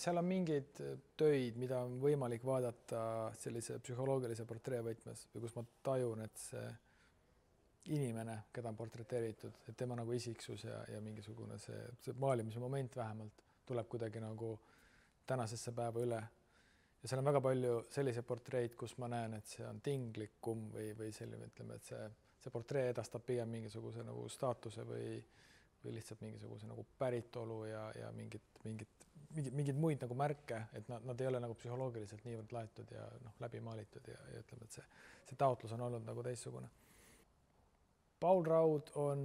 seal on mingeid töid, mida on võimalik vaadata sellise psühholoogilise portree võtmes või kus ma tajun, et see inimene, keda on portreteeritud, et tema nagu isiksus ja, ja mingisugune see, see maalimise moment vähemalt tuleb kuidagi nagu tänasesse päeva üle. ja seal on väga palju selliseid portreid, kus ma näen, et see on tinglikum või, või selline, ütleme, et see, see portree edastab pigem mingisuguse nagu staatuse või, või lihtsalt mingisuguse nagu päritolu ja, ja mingit, mingit, mingit, mingeid muid nagu märke, et nad, nad ei ole nagu psühholoogiliselt niivõrd laetud ja noh, läbi maalitud ja, ja ütleme, et see, see taotlus on olnud nagu teistsugune. Paul Raud on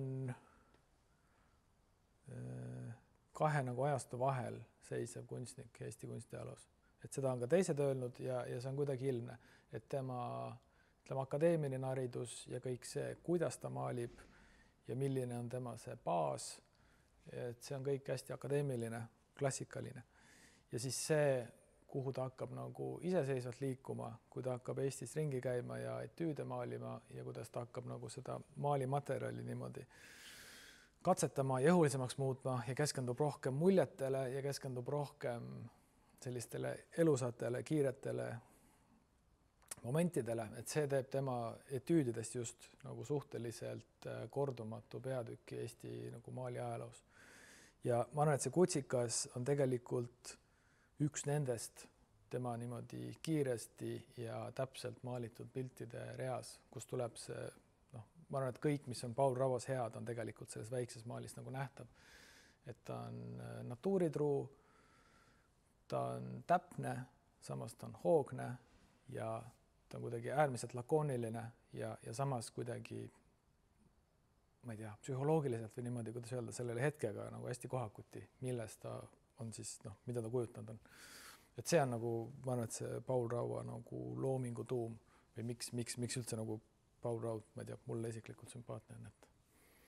äh, kahe nagu ajastu vahel seisev kunstnik Eesti kunstiajaloos, et seda on ka teised öelnud ja, ja see on kuidagi ilmne, et tema ütleme, akadeemiline haridus ja kõik see, kuidas ta maalib ja milline on tema see baas, et see on kõik hästi akadeemiline, klassikaline ja siis see kuhu ta hakkab nagu iseseisvalt liikuma, kui ta hakkab Eestis ringi käima ja etüüde maalima ja kuidas ta hakkab nagu seda maalimaterjali niimoodi katsetama, jõulisemaks muutma ja keskendub rohkem muljetele ja keskendub rohkem sellistele elusatele, kiiretele momentidele, et see teeb tema etüüdidest just nagu suhteliselt äh, kordumatu peatüki Eesti nagu maali ajaloos. Ja ma arvan, et see kutsikas on tegelikult üks nendest tema niimoodi kiiresti ja täpselt maalitud piltide reas, kus tuleb see noh, ma arvan, et kõik, mis on Paul Rauas head, on tegelikult selles väikses maalis nagu nähtav. et ta on äh, natuuritruu, ta on täpne, samas ta on hoogne ja ta on kuidagi äärmiselt lakooniline ja, ja samas kuidagi ma ei tea, psühholoogiliselt või niimoodi, kuidas öelda, sellele hetkega nagu hästi kohakuti, milles ta on siis noh, mida ta kujutanud on. et see on nagu, ma arvan, et see Paul Raua nagu loomingu tuum või miks, miks, miks üldse nagu Paul Raud, ma ei tea, mulle isiklikult sümpaatne on, et